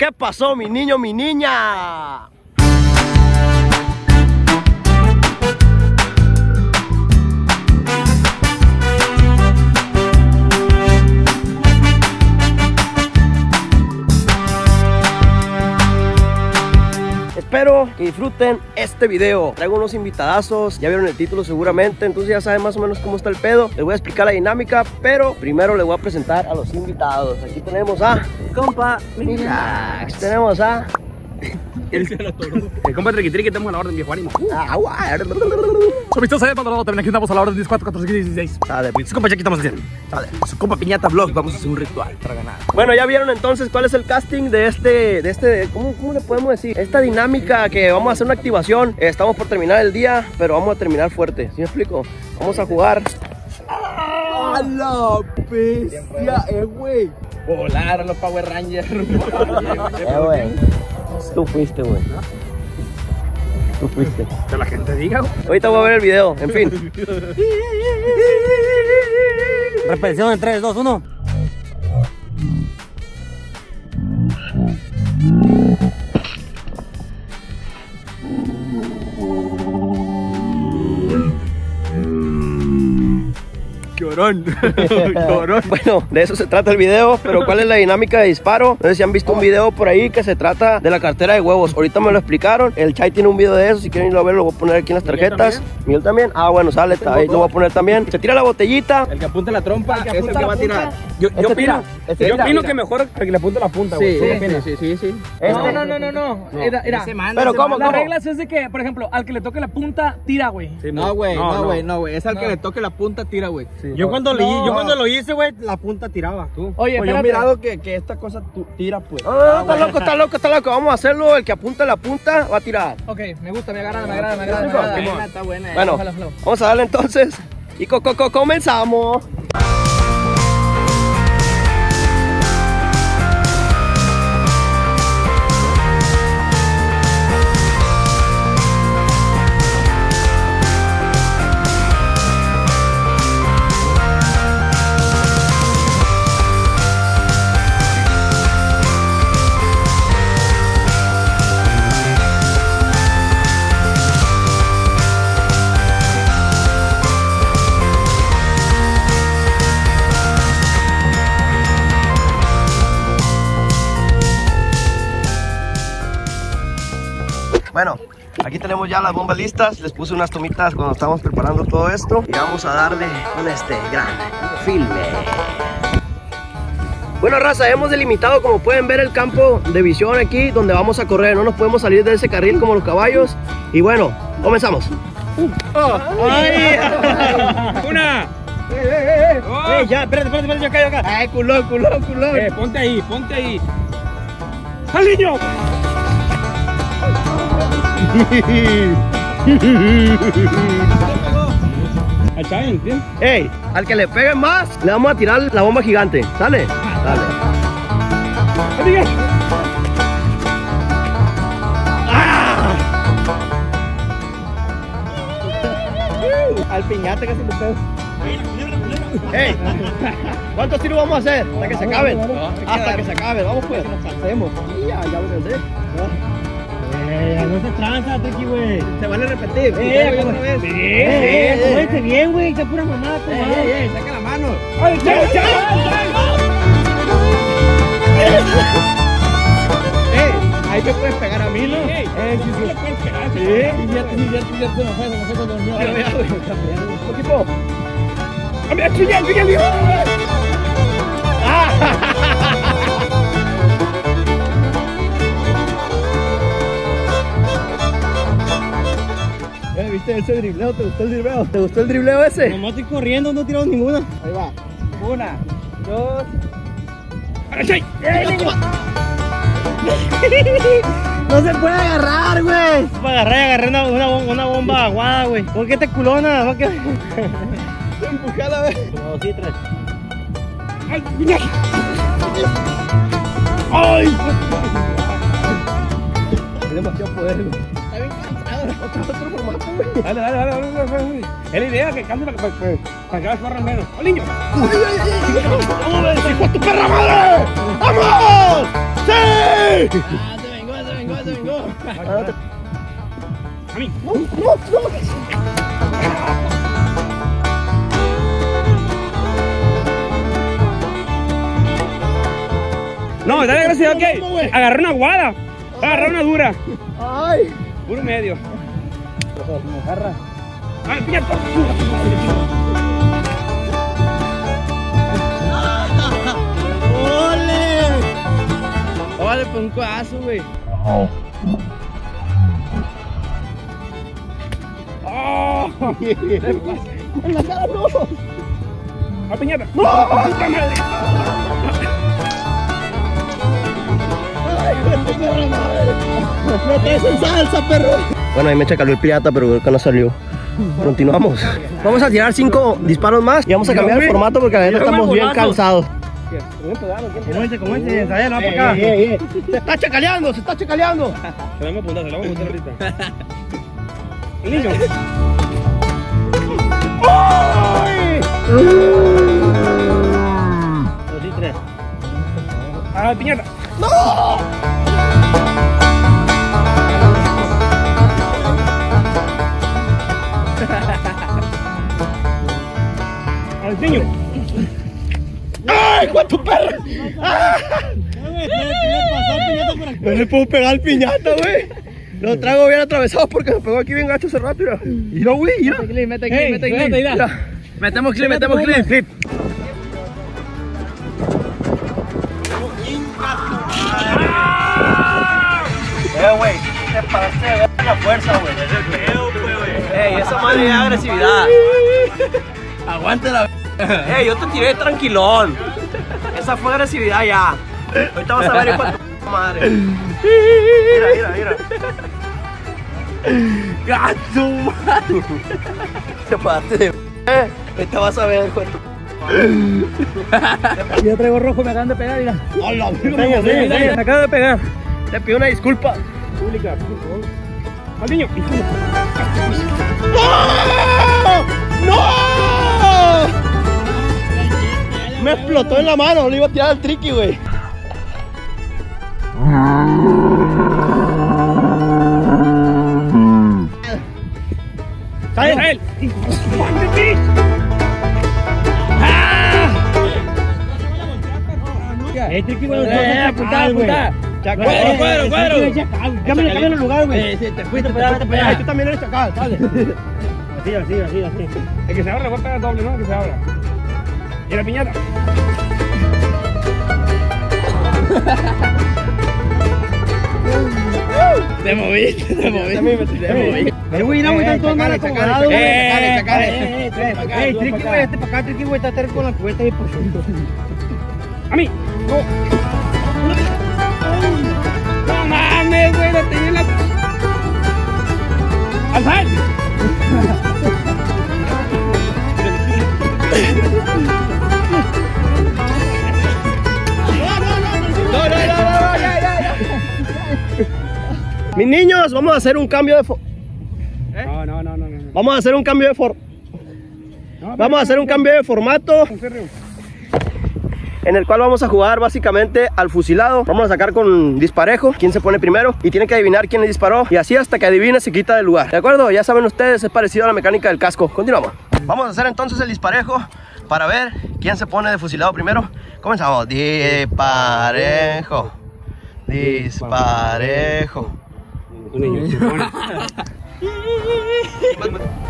¿Qué pasó, mi niño, mi niña? Espero que disfruten este video. Traigo unos invitadazos, ya vieron el título seguramente, entonces ya saben más o menos cómo está el pedo. Les voy a explicar la dinámica, pero primero les voy a presentar a los invitados. Aquí tenemos a compa Relax. Tenemos a El compa Triqui Triqui, estamos a la orden, viejo ánimo. Agua. Su vistosa de Pantalón, también aquí estamos a la orden 14, 14, 15, 16. Sale, Su compa Jackie estamos haciendo. sale. Su compa Piñata Vlog, vamos a hacer un ritual para ganar. Bueno, ya vieron entonces cuál es el casting de este, de este, ¿cómo, cómo le podemos decir? Esta dinámica que vamos a hacer una activación. Eh, Estamos por terminar el día, pero vamos a terminar fuerte. ¿Sí me explico? Vamos a jugar. ¡A la bestia, eh, güey! Volaron los Power Rangers. Eh, güey. Tú fuiste, güey. Tú fuiste. Que la gente diga, güey. Ahorita voy a ver el video, en fin. Repetición en 3, 2, 1. Llorón. Llorón. Bueno, de eso se trata el video, pero ¿cuál es la dinámica de disparo? No sé si han visto un video por ahí que se trata de la cartera de huevos. Ahorita me lo explicaron. El Chai tiene un video de eso. Si quieren irlo a ver, lo voy a poner aquí en las tarjetas. Miguel también. Ah, bueno, sale. Ahí lo voy a poner también. Se tira la botellita. El que apunte la trompa El que es el apunta que va a tirar. punta. Yo, Este yo opino, tira, este yo tira. opino que mejor el que le apunte la punta, güey. Sí, sí, sí. Este- No, no, no, no, no. Era, era. Pero ¿cómo, Las reglas es de que, por ejemplo, al que le toque la punta, tira, güey. Sí, No, güey, no, güey, no. no, güey. Es al No. que le toque la punta, tira, güey. Yo cuando, lo, No. yo cuando lo hice, güey, la punta tiraba. ¿Tú? Oye, Pues yo he mirado que, que esta cosa tira, pues. No, no, no, está loco, está loco, está loco. Vamos a hacerlo. El que apunta la punta va a tirar. Ok, me gusta, me agrada, me agrada, me agrada. Me agrada. Está buena. eh. Bueno, Ojalá, ojalá. vamos a darle entonces. Y co co co- comenzamos. Aquí tenemos ya las bombas listas. Les puse unas tomitas cuando estábamos preparando todo esto. Y vamos a darle un este gran filme. Bueno, raza, hemos delimitado, como pueden ver, el campo de visión aquí donde vamos a correr. No nos podemos salir de ese carril como los caballos. Y bueno, comenzamos. ¡Una! ¡Eh, ya! Espérate, espérate, espérate, yo acá, yo acá. Ay, culón, culón, culón. Eh, ponte ahí, ponte ahí. ¡Al niño! ¡Ey! Al que le pegue más, le vamos a tirar la bomba gigante. ¿Sale? Dale. Al piñata que se le pega. ¡Ey! ¿Cuántos tiros vamos a hacer? Hasta que se acaben. Hasta que se acaben, vamos pues. Hacemos. Ya, ya lo no se tranza, Triqui, güey. Se vale repetir. Eh, Otra como- vez. Eh, cógete bien, güey. Está pura mamada, Ey, ey, ey, saca la mano. Eh, ahí me puedes pegar a mí, ¿no? Eh, sí, sí. Sí, sí, cierto, sí, cierto, cierto. Se me fue, se me fue cuando dormía. Pero ya, güey, Un equipo. Eh, ¿Viste ese dribleo? ¿Te gustó el dribleo? ¿Te gustó el dribleo ese? Nomás estoy corriendo, no he tirado ninguna. Ahí va. Una, dos. No se puede agarrar, güey. Para agarrar, agarré una, una, bom- una bomba aguada, güey. ¿Por qué te culona? ¿Por qué? Empujala, ve. No, sí, tres. Es demasiado poder, güey. Está bien cansado Otro, otro formato, güey. Dale, dale, dale, dale, dale, dale. Es la idea que cante para, para, para, para que las corran menos. ¡Oh, niño! ¡Vamos, hijo de tu perra madre! ¡Vamos! ¡Sí! Ah, se vengó, se vengó, se vengó. A mí. No, no, no. No, dale gracias, ok. Agarré una guada. Agarré una dura. Ay. Puro medio. Ay, piñata. ¡Ole! ¡Ole, pues un codazo, güey! ¡Oh! En la cara no. ¡Ah, piñata! ¡No! ¡Puta madre! No te en salsa, perro. Bueno, ahí me chacaló el pirata, pero creo que no salió. Continuamos. Vamos a tirar cinco disparos más y vamos a cambiar el formato porque la neta estamos bien cansados. ¿Cómo dice? ¿Cómo dice? Ensaya, no, para acá. Se está chacaleando, se está chacaleando. Se la vamos a apuntar, se la vamos a apuntar ahorita. Niño. Dos y tres. ¡Ah, piñata! ¡No! ¡Al niño! ¡Ay, cuánto perro! No le puedo pegar al piñata, güey. Lo traigo bien atravesado porque me pegó aquí bien gacho hace rato. Mira, mira güey, mira. Mete clip, mete clip, clip. Metemos clip, metemos clip. Te pasaste de ver la fuerza, güey. Es el pedo, güey. Ey, esa madre es agresividad. Aguante la. Ey, yo te tiré tranquilón. Esa fue agresividad ya. Ahorita vas a ver tu madre. Mira, mira, mira. ¡Gato! Te pasaste de eh. Ahorita vas a ver de tu Yo traigo rojo, me acaban de pegar, mira. Hola, Enseña, enseña, enseña. Me acabo de pegar. Te pido una disculpa. Huli ka, ¡No! ¡No! Me explotó en la mano, le iba a tirar al triqui, güey. ¡Sale, sale! ¡Ah! ¡Eh, triqui, güey! ¡Apuntar, apuntar! Chacal. Cuadro, cuadro, cuadro. Chacal. El lugar, güey. Te fuiste para allá, Ay, allá. tú también eres chacal, sale. Así, así, así, así. El que se abra la puerta es doble, ¿no? El que se abra. Y la piñata. Te moviste, te moviste. Te moviste. Eh, güey, no, güey, están todos mal acomodados, güey. Eh, Chacales, eh, chacales. eh, eh, Ey, triqui, güey, este para acá, triqui, güey, está con la cubeta ahí por ¡A mí! ¡No! ¡No Mis niños, vamos a hacer un cambio de fo- No, no, no, no, no. Vamos a hacer un cambio de for- no Vamos a hacer un cambio de formato. En el cual vamos a jugar básicamente al fusilado. Vamos a sacar con disparejo, quién se pone primero y tiene que adivinar quién le disparó y así hasta que adivine se quita del lugar. ¿De acuerdo? Ya saben ustedes, es parecido a la mecánica del casco. Continuamos. Vamos a hacer entonces el disparejo para ver quién se pone de fusilado primero. Comenzamos. Disparejo. Disparejo.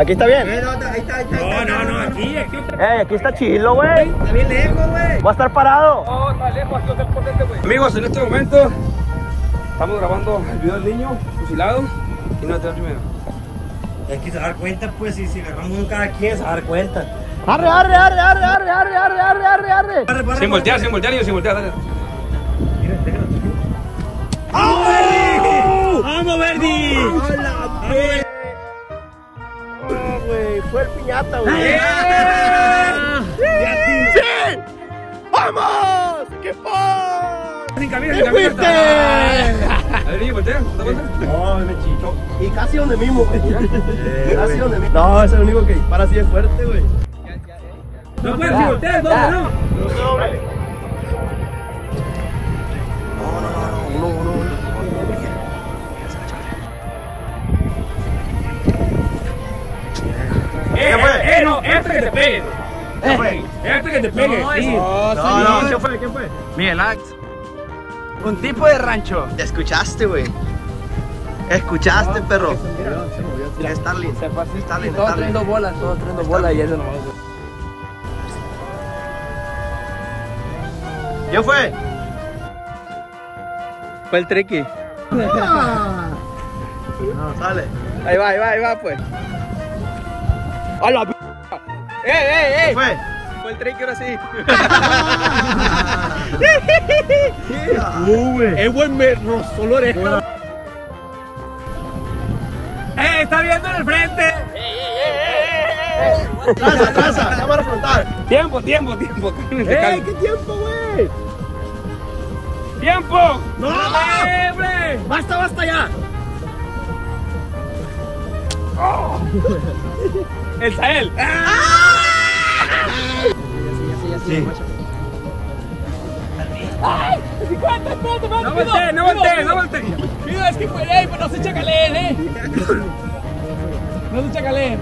Aquí está bien. No, no, no, aquí, aquí. Ey, aquí está chilo, güey. Está bien lejos, güey. Va a estar parado. No, está lejos, aquí está el potente, güey. Amigos, en este momento estamos grabando el video del niño fusilado y no está primero. Hay que se dar cuenta, pues, y si agarramos un cada quien, se va a dar cuenta. Arre, arre, arre, arre, arre, arre, arre, arre, arre, arre. Sin voltear, sin voltear, niño, sin voltear, dale. ¡Vamos, Verdi! Oh, güey, fue el piñata, güey. ¡Eh! ¡Sí! ¡Vamos! ¡Qué por! camina, ¡Te sin camina. fuiste! A ver, niño, voltea. ¿Te vuelta? No, me chichó. Y casi donde mismo, güey. Casi donde mismo. No, es el único que dispara así de fuerte, güey. No puedes, si volteas, no, no. Uno, pegue. sí. No, no, ¿quién fue? ¿Quién fue? Miguel Ax. Un tipo de rancho. Te escuchaste, güey. Escuchaste, perro. Starling. Starling, Todos Starling. trayendo bolas, todos trayendo bolas y eso no. ¿Quién fue? Fue el tricky. No, sale. Ahí va, ahí va, ahí va, pues. ¡A la p! ¡Eh, eh, ¿Quién eh! fue? Fue el tricky ahora sí. Es buen oreja. ¡Eh, está viendo en el frente! Traza, traza, cámara frontal. Tiempo, tiempo, tiempo. Cálmense, ¡Ey, cálmense. qué tiempo, güey! ¡Tiempo! ¡No! ¡Eh, hombre! ¡Basta, basta ya! ¡El Sael! Sí. ¡No voltees, no voltees, no voltees! Mira, es que fue, ey, pero no se chacaleen, eh. No se chacaleen.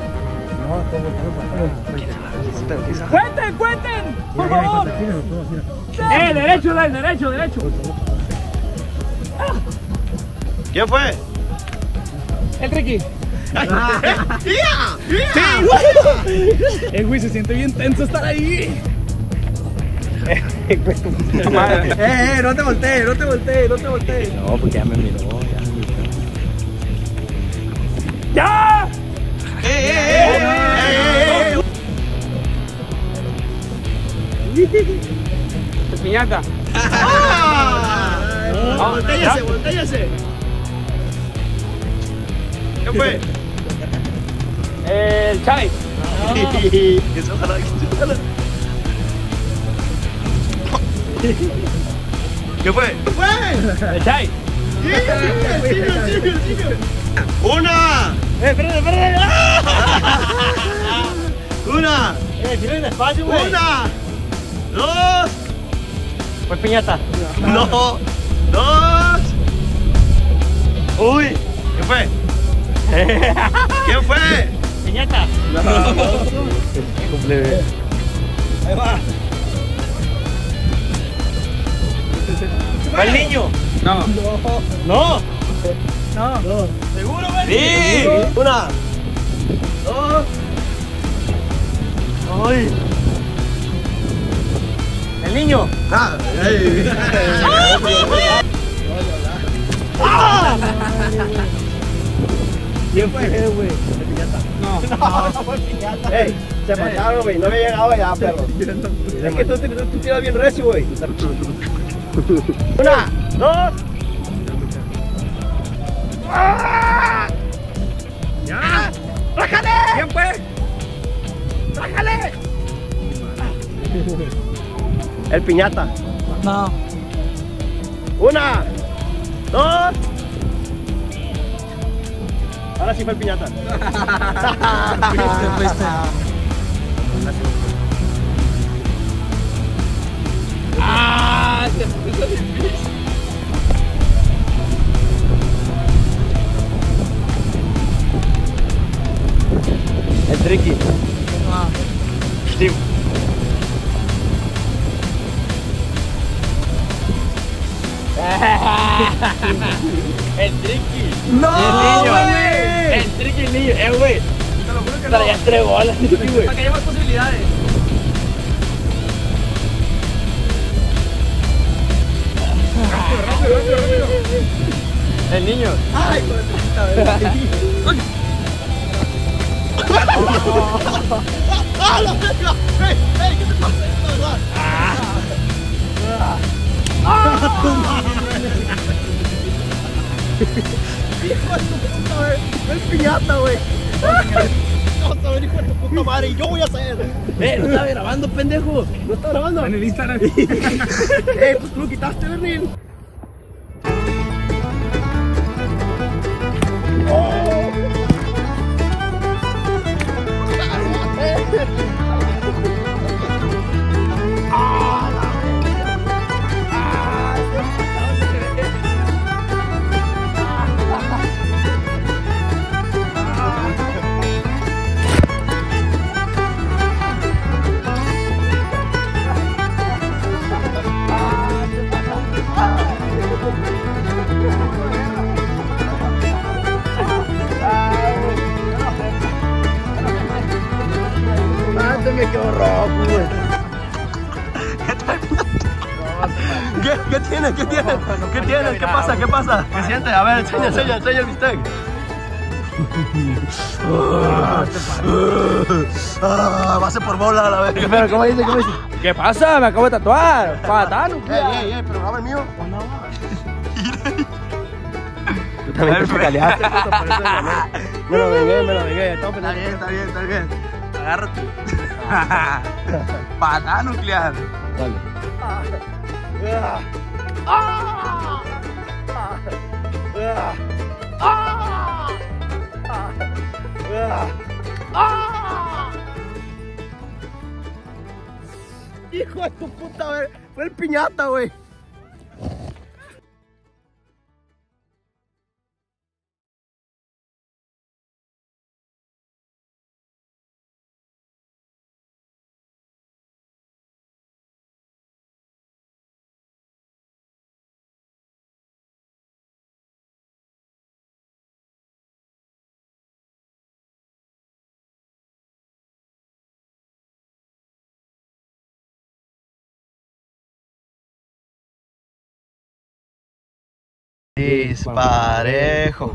¡Cuenten, cuenten! ¡Por favor! ¡Eh, derecho, dale, derecho, derecho! ¿Quién fue? El tricky. Eh, güey, se siente bien tenso estar ahí. ¡Eh, eh! No te voltees, no te voltees, no te voltees. No, porque ya me miró, ya me miró. ¡Ya! ¡Eh, eh, eh! ¡Eh, eh, ¡El piñata! ¡Ah! ¡Voltéllase, voltéllase! ¿Quién fue? ¡El Chai! Que se ojalá, que se ojalá. ¿Qué fue? ¿Qué fue? ¡El Chai! ¡Una! ¡Eh, espérate, espérate! ¡Una! ¡Eh, tienen espacio, güey! ¡Una! ¡Dos! Fue piñata. ¡No! ¡Dos! ¡Uy! ¿Quién fue? ¿Quién fue? Piñata. Cumple. Ahí niño. No. No. ¿Seguro, güey? Sí. Una. Dos. Ay. El niño. Ah, ey. ¿Quién fue, güey? Ey, se pasaron, güey. No había llegado ya, perro. Es que tú, tú, tú tiras bien recio, güey. Una, dos. ¿Quién fue? El piñata. No. Una, dos. Ahora sí fue el piñata. Fuiste, fuiste. El niño. Ay, hijo de puta, güey. ¡Ah, la verga! ¡Ey, ey! ¿Qué te pasa? ¿Qué te pasa? ¡Hijo de tu puta, güey! ¡No es piñata, güey! Vamos a ver, hijo de tu puta madre, y yo voy a hacer. Eh, no estaba grabando, pendejo. ¿No está grabando? En el Instagram. Eh, pues tú lo quitaste, Bernil. Oh! ¿Qué, ¿Qué tiene? ¿Qué tiene? ¿Qué tiene? ¿Qué pasa? ¿Qué pasa? ¿Qué siente? A ver, enseña, enseña, enseña el bistec. Ah, va a ser por bola a la vez. Pero, ¿cómo dice? ¿Cómo dice? ¿Qué pasa? Me acabo de tatuar. Patán. Ey, ey, ey, pero graba el mío. Tú también te caleaste, puto, por eso me lo vengué, me lo vengué. Está bien, está bien, está bien. Agárrate. Patada nuclear. Dale. Hijo de tu puta. Fue el piñata, güey. Disparejo.